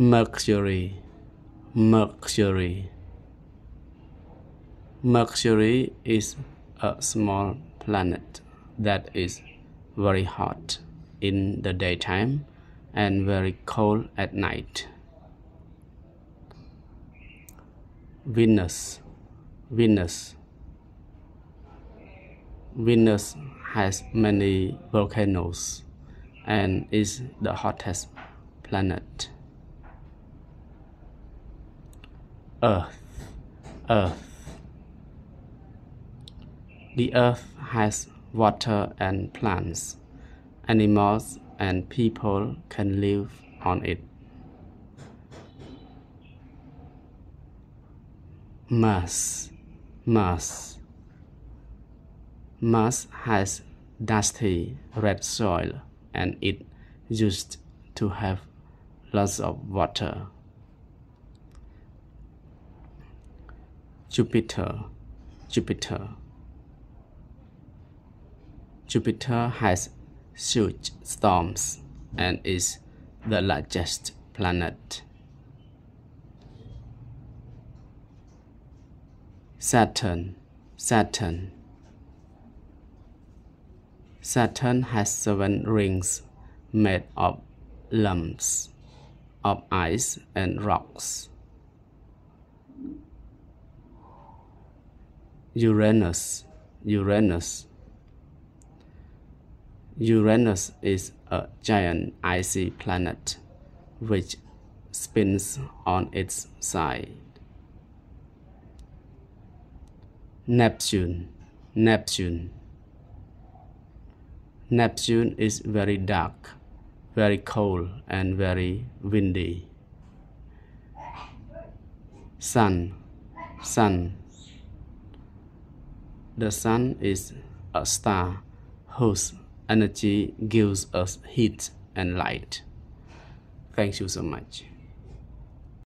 Mercury, Mercury. Mercury is a small planet that is very hot in the daytime and very cold at night. Venus, Venus. Venus has many volcanoes and is the hottest planet. Earth, Earth. The Earth has water and plants. Animals and people can live on it. Mars, Mars. Mars has dusty red soil and it used to have lots of water. Jupiter, Jupiter. Jupiter has huge storms and is the largest planet. Saturn, Saturn. Saturn has seven rings made of lumps of ice and rocks. Uranus, Uranus. Uranus is a giant icy planet which spins on its side. Neptune, Neptune. Neptune is very dark, very cold, and very windy. Sun, Sun. The sun is a star whose energy gives us heat and light. Thank you so much.